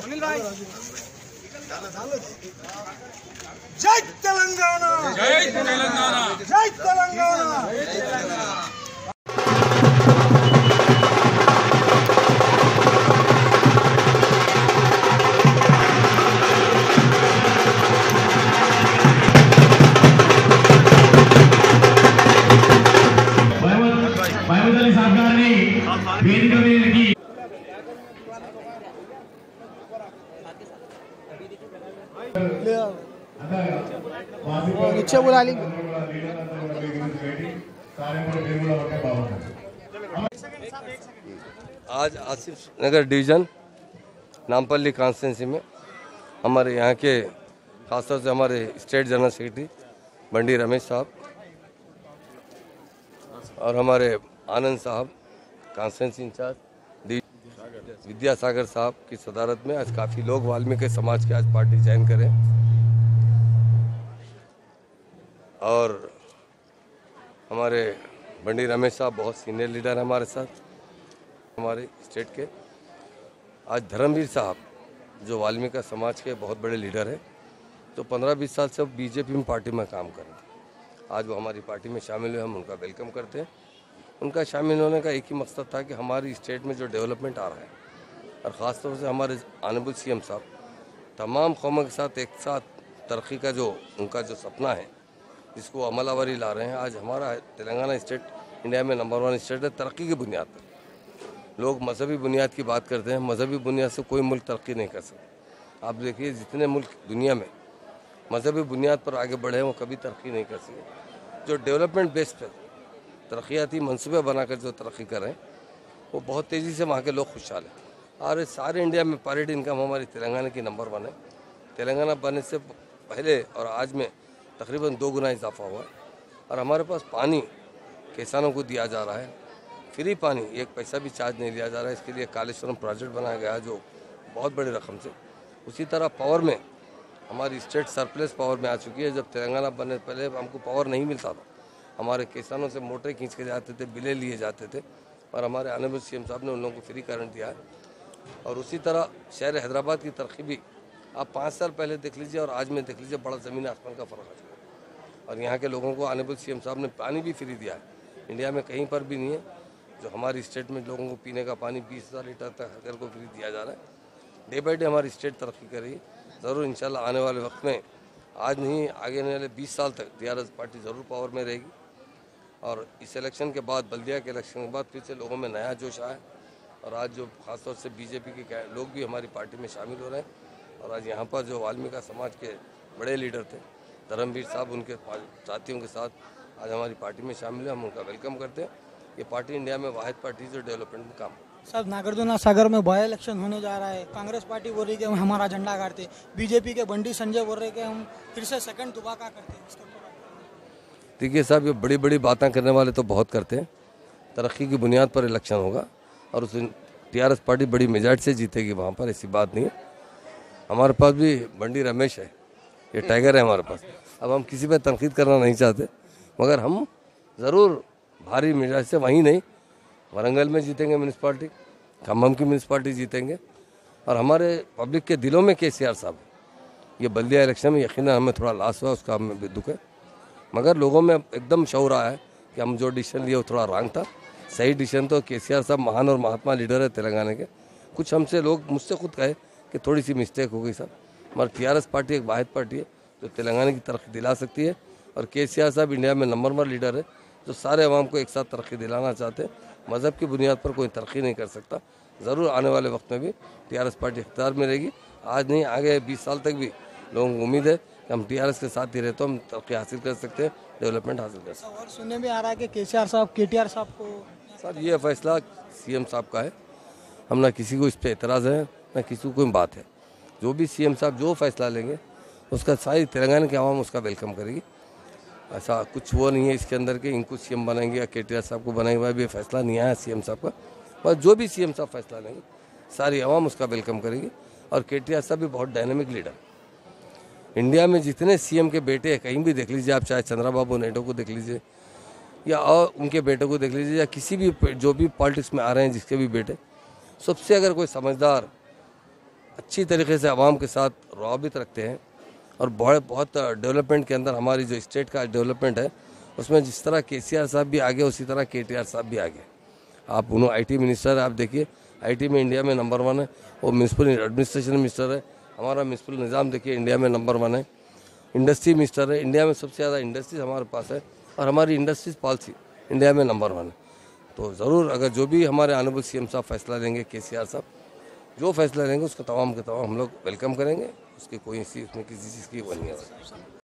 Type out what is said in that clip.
सुनीलभाई जय तेलंगाना जय तेलंगाना जय तेलंगाना आज आसिफ नगर डिवीज़न, नामपल्ली कॉन्स्टिट्यूंसी में हमारे यहाँ के, खासतौर से हमारे state general secretary Bandi Ramesh साहब और हमारे आनंद साहब कॉन्स्टिट्यूंसी इंचार्ज। विद्यासागर साहब की सदारत में आज काफ़ी लोग वाल्मीकि समाज के आज पार्टी ज्वाइन करें। और हमारे बंडी रमेश साहब, बहुत सीनियर लीडर हैं हमारे साथ, हमारे स्टेट के। आज धर्मवीर साहब, जो वाल्मीकि समाज के बहुत बड़े लीडर हैं तो 15-20 साल से बीजेपी में पार्टी में काम कर रहे थे आज वो हमारी पार्टी में शामिल हुए, हम उनका वेलकम करते हैं। उनका शामिल होने का एक ही मकसद था कि हमारी स्टेट में जो डेवलपमेंट आ रहा है और ख़ास तौर से हमारे आनबुल सी एम साहब, तमाम कौमों के साथ एक साथ तरक्की का जो, उनका जो सपना है, जिसको अमलावरी ला रहे हैं। आज हमारा तेलंगाना स्टेट, इंडिया में नंबर वन स्टेट है, तरक्की की बुनियाद पर। लोग मजहबी बुनियाद की बात करते हैं, मजहबी बुनियाद से कोई मुल्क तरक्की नहीं कर सकता। आप देखिए, जितने मुल्क दुनिया में मजहबी बुनियाद पर आगे बढ़े वो कभी तरक्की नहीं कर सके। जो डेवलपमेंट बेस्ड पर तरक्याती मनसूबे बनाकर जो तरक्की कर वो बहुत तेज़ी से वहाँ के लोग खुशहाल हैं। और सारे इंडिया में पर इनकम हमारी तेलंगाना की नंबर वन है। तेलंगाना बनने से पहले और आज में तकरीबन दो गुना इजाफा हुआ है। और हमारे पास पानी किसानों को दिया जा रहा है। फ्री पानी, एक पैसा भी चार्ज नहीं लिया जा रहा है। इसके लिए कालेश्वरम प्रोजेक्ट बनाया गया जो बहुत बड़ी रकम से। उसी तरह पावर में, हमारी स्टेट सरप्लस पावर में आ चुकी है। जब तेलंगाना बनने पहले हमको पावर नहीं मिलता था। हमारे किसानों से मोटर खींच के जाते थे, बिले लिए जाते थे। और हमारे आने सी साहब ने उन लोगों को फ्री करंट दिया है। और उसी तरह शहर हैदराबाद की तरक्की भी। आप पाँच साल पहले देख लीजिए और आज में देख लीजिए, बड़ा ज़मीन आसमान का फ़र्क आ चुका है। और यहाँ के लोगों को आनेबल सी साहब ने पानी भी फ्री दिया है। इंडिया में कहीं पर भी नहीं है। जो हमारी स्टेट में लोगों को पीने का पानी बीस हज़ार लीटर तक हर घर को फ्री दिया जा रहा है। डे बाई डे हमारी स्टेट तरक्की कर रही है। ज़रूर इंशाल्लाह आने वाले वक्त में, आज नहीं, आगे आने वाले बीस साल तक टी पार्टी ज़रूर पावर में रहेगी। और इस इलेक्शन के बाद, बल्दिया के इलेक्शन के बाद फिर से लोगों में नया जोश आया और आज जो खासतौर से बीजेपी के लोग भी हमारी पार्टी में शामिल हो रहे हैं और आज यहाँ पर जो वाल्मीकि समाज के बड़े लीडर थे धर्मवीर साहब उनके साथियों के साथ आज हमारी पार्टी में शामिल है। हम उनका वेलकम करते हैं। ये पार्टी इंडिया में वाहिद पार्टी जो डेवलपमेंट में काम। सर नागार्जुना सागर में बाई इलेक्शन होने जा रहा है। कांग्रेस पार्टी बोल रही है कि हम हमारा झंडा गाड़ते बीजेपी के बंडी संजय बोल रहे हैं कि हम फिर से सेकंड दुबाका करते हैं। देखिए साहब ये बड़ी बड़ी बातें करने वाले तो बहुत करते हैं। तरक्की की बुनियाद पर इलेक्शन होगा। और उस टीआरएस पार्टी बड़ी मेजॉरिटी से जीतेगी, वहाँ पर ऐसी बात नहीं है। हमारे पास भी बंडी रमेश है, ये टाइगर है हमारे पास। अब हम किसी पर तनकीद करना नहीं चाहते, मगर हम ज़रूर भारी मिजाज से, वहीं नहीं, वरंगल में जीतेंगे म्यूनसिपाल्टी खम्भम की म्यूनसिपाल्टी जीतेंगे। और हमारे पब्लिक के दिलों में के साहब ये बल्दिया इलेक्शन में यकीन हमें थोड़ा लॉस हुआ, उसका हमें भी दुख है। मगर लोगों में एकदम शौर आया है कि हम जो डिसीज़न लिए वो थोड़ा रॉन्ग था। सही डिसीज़न तो के साहब महान और महात्मा लीडर है तेलंगाना के। कुछ हमसे लोग मुझसे खुद कहे कि थोड़ी सी मिस्टेक हो गई सर मगर टी आर एस पार्टी एक वाहिद पार्टी है, जो तेलंगाना की तरक्की दिला सकती है और के साहब इंडिया में नंबर वन लीडर है, जो सारे अवाम को एक साथ तरक्की दिलाना चाहते हैं। मज़हब की बुनियाद पर कोई तरक्की नहीं कर सकता। ज़रूर आने वाले वक्त में भी टी आर एस पार्टी इख्तियार में रहेगी। आज नहीं, आगे बीस साल तक भी लोगों को उम्मीद है कि हम टी आर एस के साथ ही रहे तो हम तरक्की हासिल कर सकते हैं डेवलपमेंट हासिल कर सकते हैं। और सुनने में आ रहा है कि केसीआर साहब, केटीआर साहब को सर ये फैसला सीएम साहब का है। हम ना किसी को इस पर एतराज़ है, ना किसी को कोई बात है। जो भी सीएम साहब जो फैसला लेंगे, उसका सारी तेलंगाना की आवाम उसका वेलकम करेगी। ऐसा कुछ वो नहीं है इसके अंदर के इनको सीएम बनाएँगे या के साहब को बनाएँगे अभी ये फैसला नहीं आया सीएम साहब का। बस जो भी सीएम साहब फैसला लेंगे, सारी आवाम उसका वेलकम करेगी। और के टी आर साहब भी बहुत डायनेमिक लीडर। इंडिया में जितने सीएम के बेटे हैं, कहीं भी देख लीजिए आप, चाहे चंद्रबाबू नायडू को देख लीजिए या और उनके बेटे को देख लीजिए, या किसी भी जो भी पॉलिटिक्स में आ रहे हैं, जिसके भी बेटे। सबसे अगर कोई समझदार, अच्छी तरीके से आवाम के साथ रवाबित रखते हैं, और बहुत बहुत डेवलपमेंट के अंदर हमारी जो स्टेट का डेवलपमेंट है, उसमें जिस तरह के सी साहब भी आगे, उसी तरह के टी साहब भी आगे। आप उन्होंने आईटी मिनिस्टर है, आप देखिए आईटी में इंडिया में नंबर वन है, वो म्यूनसिपल एडमिनिस्ट्रेशन मिनिस्टर है, हमारा म्यूनसिपल निज़ाम देखिए इंडिया में नंबर वन है। इंडस्ट्री मिनिस्टर है इंडिया में सबसे ज़्यादा इंडस्ट्रीज़ हमारे पास है। और हमारी इंडस्ट्रीज़ पॉलिसी इंडिया में नंबर वन है। तो ज़रूर अगर जो भी हमारे ऑनरेबल सीएम साहब फैसला लेंगे के साहब, जो फैसला लेंगे, उसका तमाम के तमाम हम लोग वेलकम करेंगे। उसकी कोई उसमें किसी चीज़ की वो नहीं है।